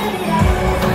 Música